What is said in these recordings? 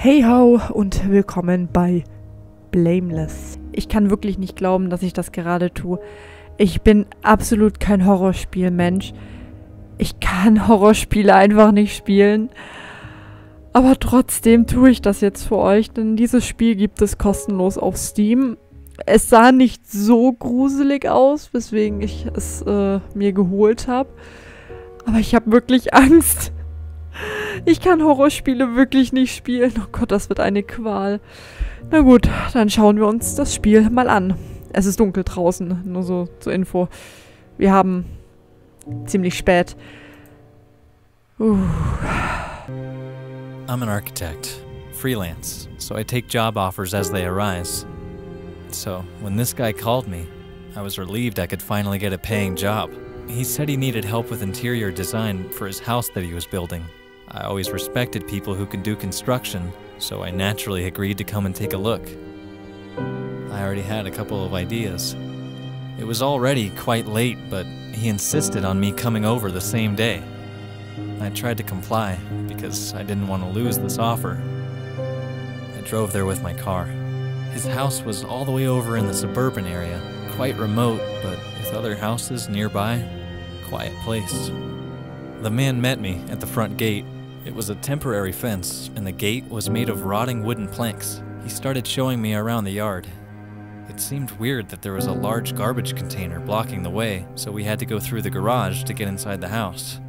Hey ho und willkommen bei Blameless. Ich kann wirklich nicht glauben, dass ich das gerade tue. Ich bin absolut kein Horrorspielmensch. Ich kann Horrorspiele einfach nicht spielen. Aber trotzdem tue ich das jetzt für euch, denn dieses Spiel gibt es kostenlos auf Steam. Es sah nicht so gruselig aus, weswegen ich es äh, mir geholt habe. Aber ich habe wirklich Angst. Ich kann Horrorspiele wirklich nicht spielen. Oh Gott, das wird eine Qual. Na gut, dann schauen wir uns das Spiel mal an. Es ist dunkel draußen, nur so zur Info. Wir haben ziemlich spät. Uh. I'm an architect, freelance, so I take job offers as they arise. So, when this guy called me, I was relieved I could finally get a paying job. He said he needed help with interior design for his house that he was building. I always respected people who can do construction, so I naturally agreed to come and take a look. I already had a couple of ideas. It was already quite late, but he insisted on me coming over the same day. I tried to comply because I didn't want to lose this offer. I drove there with my car. His house was all the way over in the suburban area, quite remote, but with other houses nearby, quiet place. The man met me at the front gate. It was a temporary fence, and the gate was made of rotting wooden planks. He started showing me around the yard. It seemed weird that there was a large garbage container blocking the way, so we had to go through the garage to get inside the house.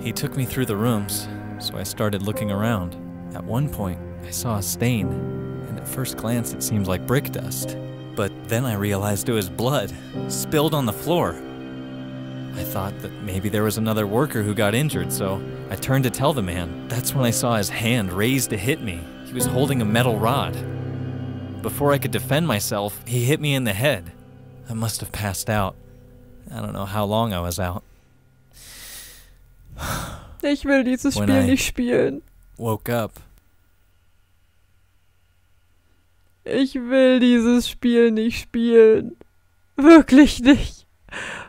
He took me through the rooms, so I started looking around. At one point, I saw a stain, and at first glance it seemed like brick dust. But then I realized it was blood, spilled on the floor. I thought that maybe there was another worker who got injured, so I turned to tell the man. That's when I saw his hand raised to hit me. He was holding a metal rod. Before I could defend myself, he hit me in the head. I must have passed out. I don't know how long I was out. Ich will dieses When Spiel I- nicht spielen. Woke up. Ich will dieses Spiel nicht spielen. Wirklich nicht.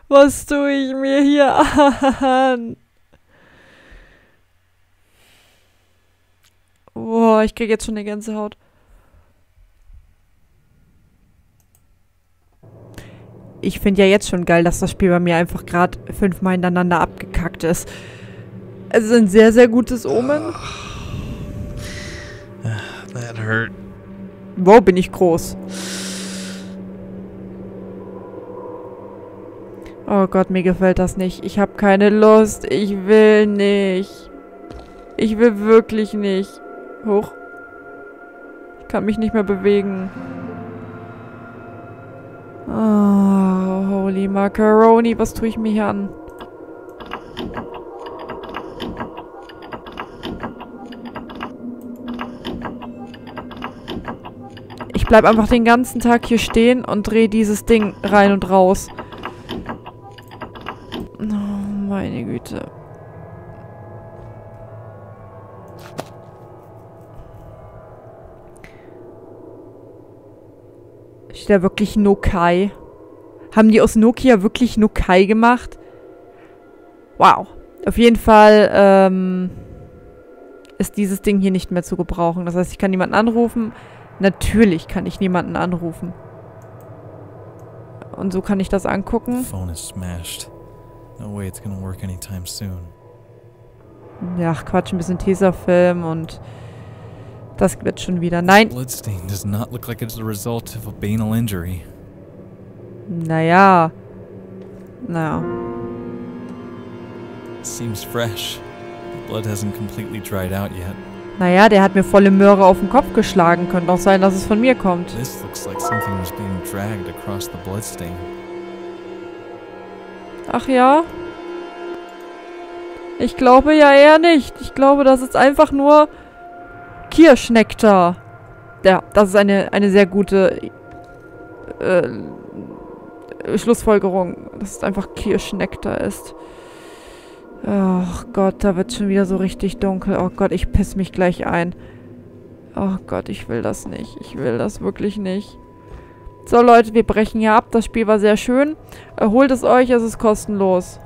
Was tue ich mir hier an? Boah, ich krieg jetzt schon eine Gänsehaut. Ich finde ja jetzt schon geil, dass das Spiel bei mir einfach gerade fünfmal hintereinander abgekackt ist. Es ist ein sehr, sehr gutes Omen. That hurt. Wow, bin ich groß. Oh Gott, mir gefällt das nicht. Ich habe keine Lust. Ich will nicht. Ich will wirklich nicht. Hoch. Ich kann mich nicht mehr bewegen. Oh, holy macaroni. Was tue ich mir hier an? Ich bleib einfach den ganzen Tag hier stehen und drehe dieses Ding rein und raus. Oh, meine Güte. Steht da wirklich Nokai? Haben die aus Nokia wirklich Nokai gemacht? Wow. Auf jeden Fall, ähm, ist dieses Ding hier nicht mehr zu gebrauchen. Das heißt, ich kann niemanden anrufen. Natürlich kann ich niemanden anrufen. Und so kann ich das angucken. phone is smashed. No way it's gonna work anytime soon. Ja, ach Quatsch, ein bisschen Tesafilm und das wird schon wieder. Nein, Bloodstain does not look like it's the result of a banal injury. naja. Naja. Seems fresh. The blood hasn't completely dried out yet. Naja, der hat mir volle Möhre auf den Kopf geschlagen. Könnte auch sein, dass es von mir kommt. This looks like something was being dragged across the bloodstain. Ach ja? Ich glaube ja eher nicht. Ich glaube, das ist einfach nur Kirschnektar. Ja, das ist eine, eine sehr gute äh, Schlussfolgerung, dass es einfach Kirschnektar ist. Ach Gott, da wird schon wieder so richtig dunkel. Oh Gott, ich piss mich gleich ein. Oh Gott, ich will das nicht. Ich will das wirklich nicht. So Leute, wir brechen hier ab. Das Spiel war sehr schön. Erholt es euch, es ist kostenlos.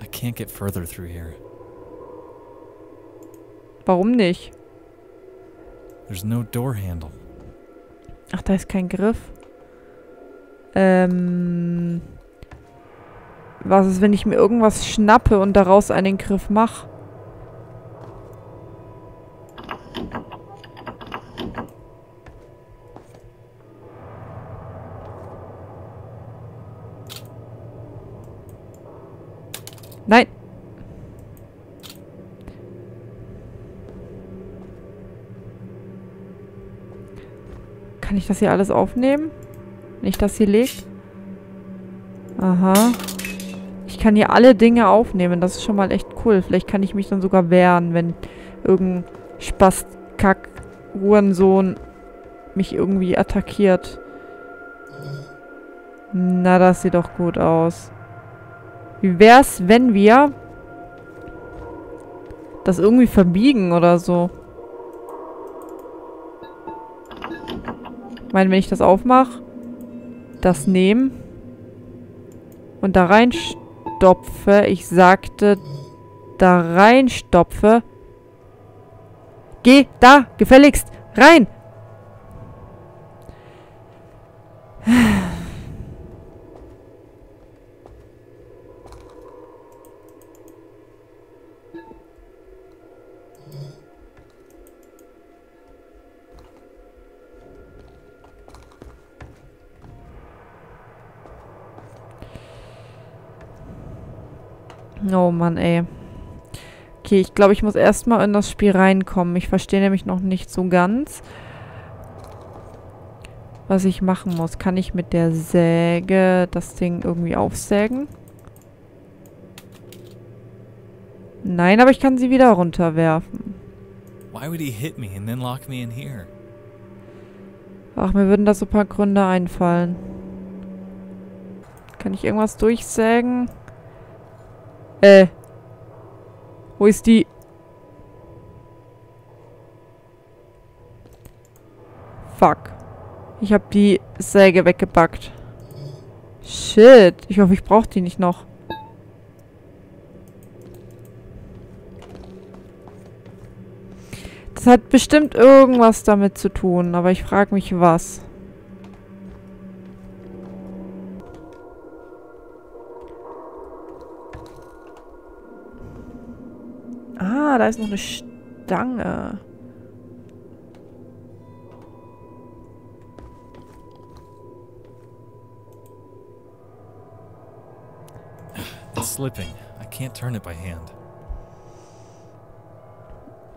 I can't get further through here. Warum nicht? There's no door handle. Ach, da ist kein Griff. Ähm. Was ist, wenn ich mir irgendwas schnappe und daraus einen Griff mache? Nein. Kann ich das hier alles aufnehmen? Nicht, dass sie liegt? Aha. Ich kann hier alle Dinge aufnehmen. Das ist schon mal echt cool. Vielleicht kann ich mich dann sogar wehren, wenn irgendein Spastkack Hurensohn mich irgendwie attackiert. Na, das sieht doch gut aus. Wie wär's, wenn wir das irgendwie verbiegen oder so? Ich meine, wenn ich das aufmache, das nehme und da reinstopfe, ich sagte, da reinstopfe. Geh da, gefälligst, rein! Oh Mann, ey. Okay, ich glaube, ich muss erstmal in das Spiel reinkommen. Ich verstehe nämlich noch nicht so ganz, was ich machen muss. Kann ich mit der Säge das Ding irgendwie aufsägen? Nein, aber ich kann sie wieder runterwerfen. Why would he hit me and then lock me in here? Ach, mir würden da so ein paar Gründe einfallen. Kann ich irgendwas durchsägen? Äh. Wo ist die? Fuck. Ich habe die Säge weggepackt. Shit. Ich hoffe, ich brauche die nicht noch. Das hat bestimmt irgendwas damit zu tun, aber ich frage mich, was. Ah, da ist noch eine Stange. It's slipping. I can't turn it by hand.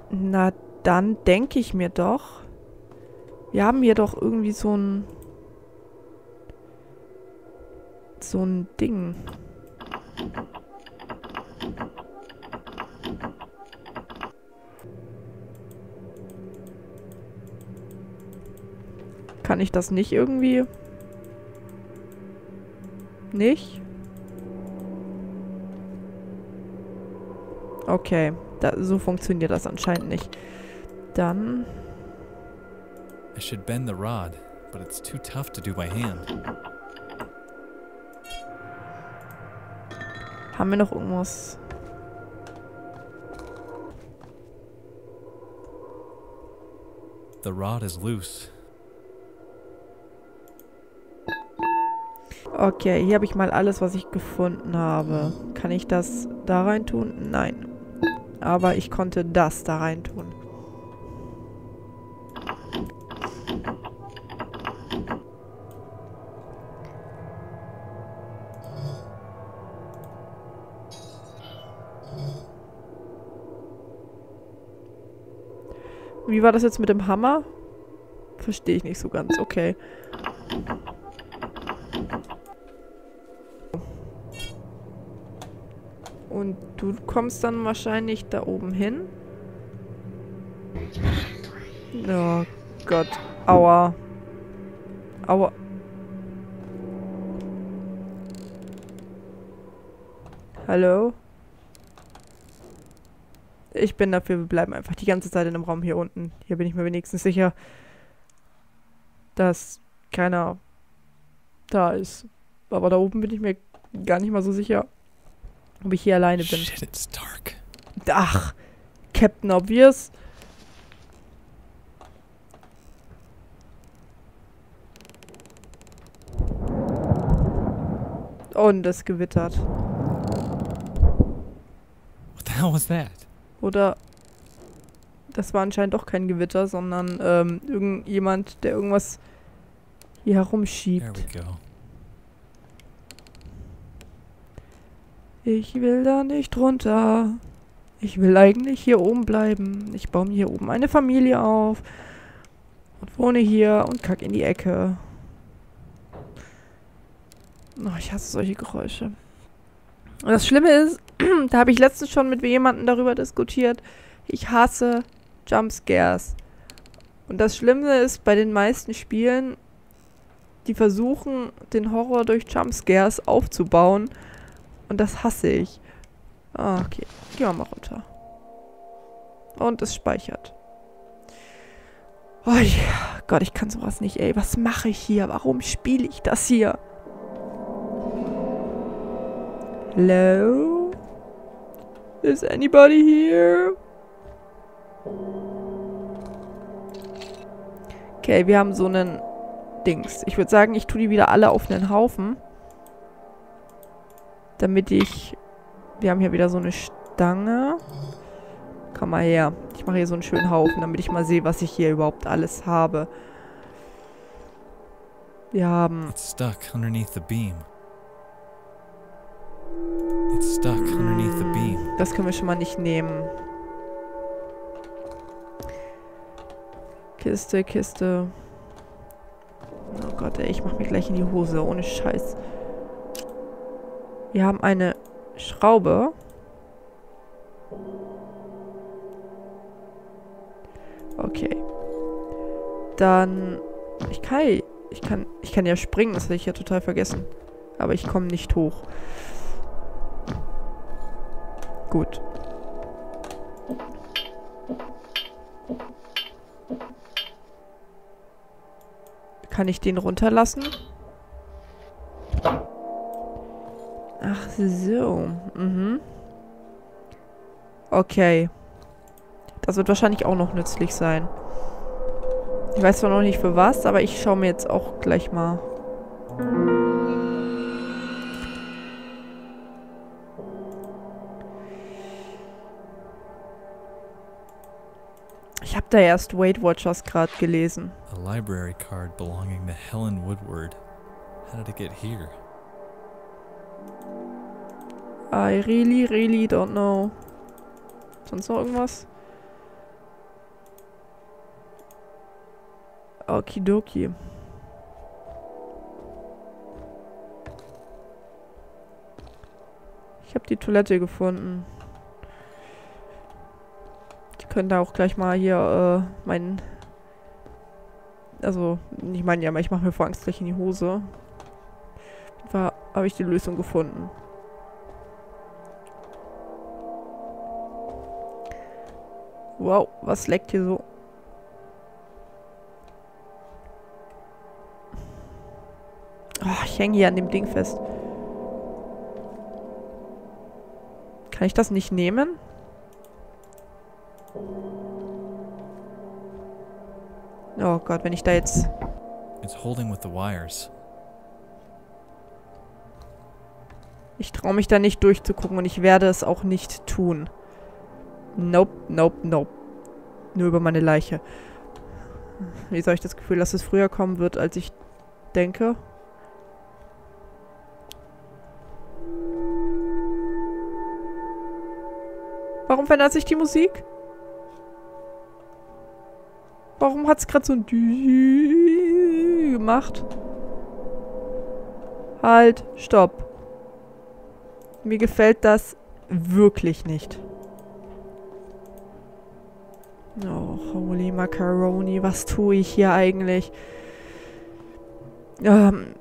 Na, dann denke ich mir doch. Wir haben hier doch irgendwie so ein... So ein Ding. Kann ich das nicht irgendwie... Nicht? Okay, da, so funktioniert das anscheinend nicht. Dann... I should bend the rod, but it's too tough to do by hand. Haben wir noch irgendwas? The rod is loose. Okay, hier habe ich mal alles, was ich gefunden habe. Kann ich das da rein tun? Nein. Aber ich konnte das da rein tun. Wie war das jetzt mit dem Hammer? Verstehe ich nicht so ganz. Okay. Und du kommst dann wahrscheinlich da oben hin. Oh Gott. Aua. Aua. Hallo? Ich bin dafür, wir bleiben einfach die ganze Zeit in dem Raum hier unten. Hier bin ich mir wenigstens sicher, dass keiner da ist. Aber da oben bin ich mir gar nicht mal so sicher. Ob ich hier alleine bin. Shit, it's dark. Ach, Captain Obvious. Und es gewittert. What the hell was that? Oder das war anscheinend doch kein Gewitter, sondern ähm, irgendjemand, der irgendwas hier There herumschiebt. we go. Ich will da nicht runter. Ich will eigentlich hier oben bleiben. Ich baue mir hier oben eine Familie auf und wohne hier und kack in die Ecke. Oh, ich hasse solche Geräusche. Und das Schlimme ist, da habe ich letztens schon mit jemandem darüber diskutiert. Ich hasse Jumpscares. Und das Schlimme ist, bei den meisten Spielen, die versuchen, den Horror durch Jumpscares aufzubauen. Und das hasse ich. Ah, okay. Gehen wir mal runter. Und es speichert. Oh ja, Gott, ich kann sowas nicht, ey. Was mache ich hier? Warum spiele ich das hier? Hello? Is anybody here? Okay, wir haben so einen Dings. Ich würde sagen, ich tue die wieder alle auf einen Haufen. Damit ich... Wir haben hier wieder so eine Stange. Komm mal her. Ich mache hier so einen schönen Haufen, damit ich mal sehe, was ich hier überhaupt alles habe. Wir haben... It's stuck underneath the beam. It's stuck underneath the beam. Das können wir schon mal nicht nehmen. Kiste, Kiste. Oh Gott, ey, ich mach mir gleich in die Hose. Ohne Scheiß. Wir haben eine Schraube. Okay. Dann... Ich kann... Ich kann, ich kann ja springen, das hätte ich ja total vergessen. Aber ich komme nicht hoch. Gut. Kann ich den runterlassen? So. Mhm. Okay. Das wird wahrscheinlich auch noch nützlich sein. Ich weiß zwar noch nicht für was, aber ich schaue mir jetzt auch gleich mal. Ich habe da erst Weight Watchers gerade gelesen. A library card belonging to Helen Woodward. How did it get here? I really, really don't know. Sonst noch irgendwas? Okidoki. Ich habe die Toilette gefunden. Ich könnte auch gleich mal hier äh, meinen... Also, ich meine ja, aber ich mache mir vor Angst gleich in die Hose. War habe ich die Lösung gefunden. Was leckt hier so? Oh, ich hänge hier an dem Ding fest. Kann ich das nicht nehmen? Oh Gott, wenn ich da jetzt... Ich traue mich da nicht durchzugucken und ich werde es auch nicht tun. Nope, nope, nope. Nur über meine Leiche. Wie habe ich das Gefühl, dass es früher kommen wird, als ich denke? Warum verändert sich die Musik? Warum hat es gerade so ein Dü gemacht? Halt, stopp. Mir gefällt das wirklich nicht. Oh, holy macaroni, was tue ich hier eigentlich? Ähm,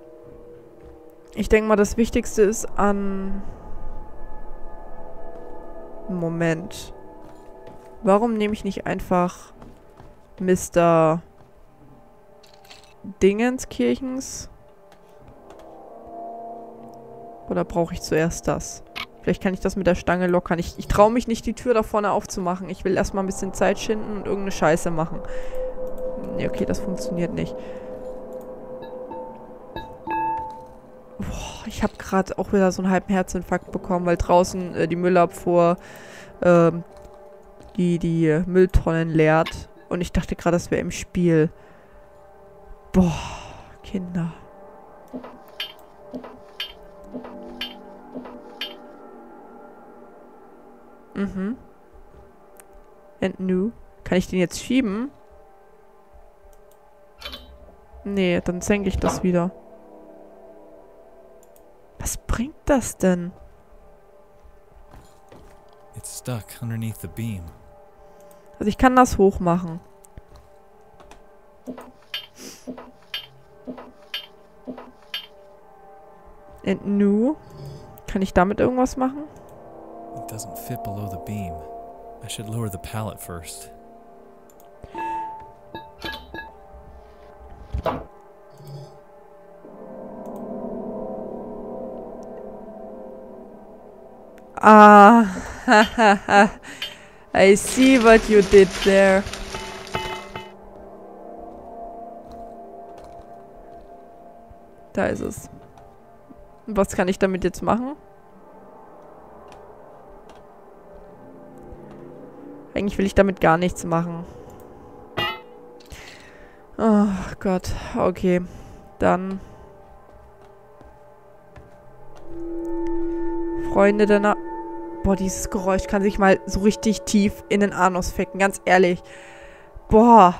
ich denke mal, das Wichtigste ist an... Moment. Warum nehme ich nicht einfach Mr. Dingenskirchens? Oder brauche ich zuerst das? Vielleicht kann ich das mit der Stange lockern. Ich, ich traue mich nicht, die Tür da vorne aufzumachen. Ich will erstmal ein bisschen Zeit schinden und irgendeine Scheiße machen. Nee, okay, das funktioniert nicht. Boah, ich habe gerade auch wieder so einen halben Herzinfarkt bekommen, weil draußen äh, die Müllabfuhr äh, die, die Mülltonnen leert. Und ich dachte gerade, das wäre im Spiel. Boah, Kinder. Mhm. And new. Kann ich den jetzt schieben? Nee, dann senke ich das wieder. Was bringt das denn? It's stuck underneath the beam. Also ich kann das hoch machen. And new. Kann ich damit irgendwas machen? It doesn't fit below the beam. I should lower the pallet first. Ah, I see what you did there. Da ist es. Was kann ich damit jetzt machen? Eigentlich will ich damit gar nichts machen. Oh Gott. Okay. Dann. Freunde der Na Boah, dieses Geräusch kann sich mal so richtig tief in den Anus ficken. Ganz ehrlich. Boah.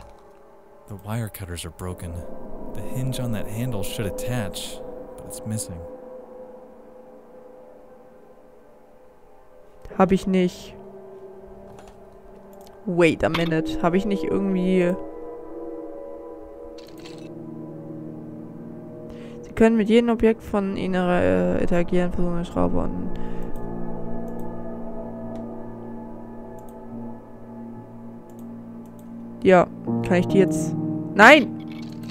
The wire cutters are broken. The hinge on that handle should attach, but it's missing. Hab ich nicht. Wait a minute. Habe ich nicht irgendwie... Sie können mit jedem Objekt von Ihnen äh, interagieren, versuchen eine Schraube und... Ja, kann ich die jetzt... Nein!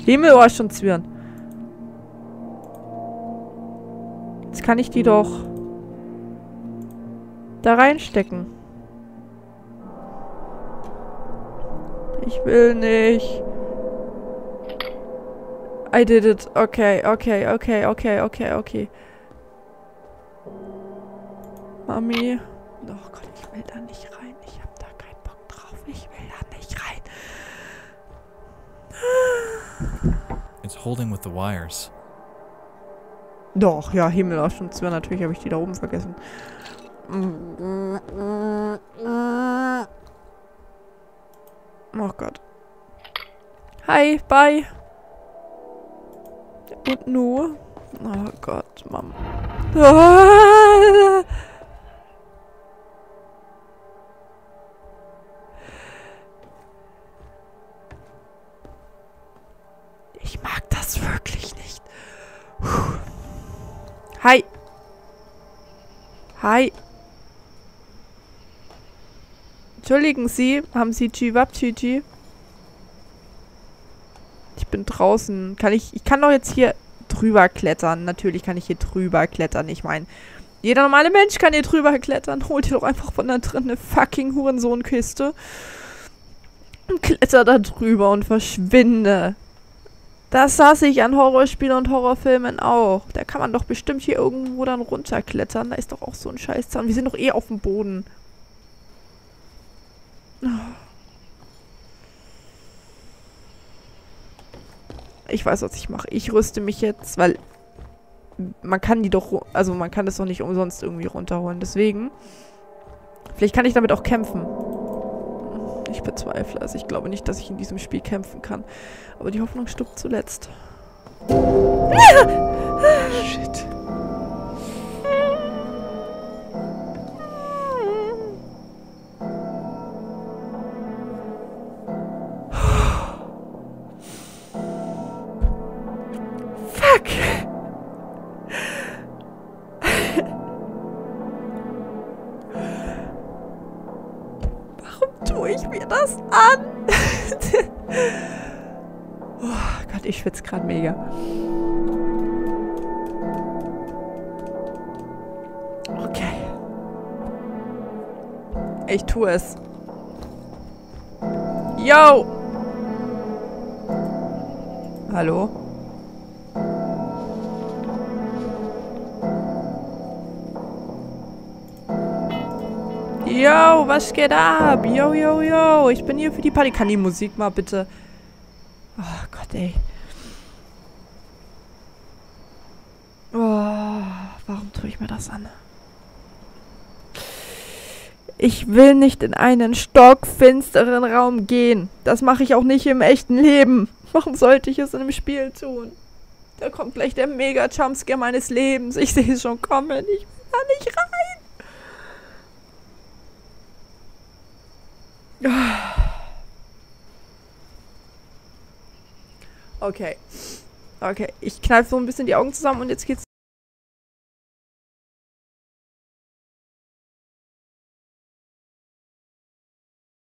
Himmel, oh, schon zwirren. Jetzt kann ich die doch da reinstecken. Ich will nicht. I did it. Okay, okay, okay, okay, okay, okay. Mami. Oh Gott, ich will da nicht rein. Ich hab da keinen Bock drauf. Ich will da nicht rein. It's holding with the wires. Doch, ja, Himmel auch schon zwei. Natürlich habe ich die da oben vergessen. Oh Gott. Hi, bye. Und nu? Oh Gott, Mama. Ah! Ich mag das wirklich nicht. Puh. Hi. Hi. Entschuldigen Sie, haben Sie Chiwab-Chichi? Ich bin draußen. Kann ich... Ich kann doch jetzt hier drüber klettern. Natürlich kann ich hier drüber klettern. Ich meine, jeder normale Mensch kann hier drüber klettern. Holt ihr doch einfach von da drin eine fucking Hurensohn-Kiste. Und kletter da drüber und verschwinde. Das saß ich an Horrorspielen und Horrorfilmen auch. Da kann man doch bestimmt hier irgendwo dann runterklettern. Da ist doch auch so ein Scheißzahn. Wir sind doch eh auf dem Boden. Ich weiß, was ich mache. Ich rüste mich jetzt, weil man kann die doch, also man kann das doch nicht umsonst irgendwie runterholen. Deswegen, vielleicht kann ich damit auch kämpfen. Ich bezweifle es. Ich glaube nicht, dass ich in diesem Spiel kämpfen kann. Aber die Hoffnung stirbt zuletzt. Shit. tue ich mir das an? oh Gott, ich schwitze gerade mega. Okay. Ich tue es. Yo! Hallo? Yo, was geht ab? Yo, yo, yo. Ich bin hier für die Party. Kann die Musik mal bitte... Oh Gott, ey. Oh, warum tue ich mir das an? Ich will nicht in einen stockfinsteren Raum gehen. Das mache ich auch nicht im echten Leben. Warum sollte ich es in einem Spiel tun? Da kommt gleich der Mega-Jumpscare meines Lebens. Ich sehe es schon kommen. Ich will da nicht rein. Okay. Okay, ich kneife so ein bisschen die Augen zusammen und jetzt geht's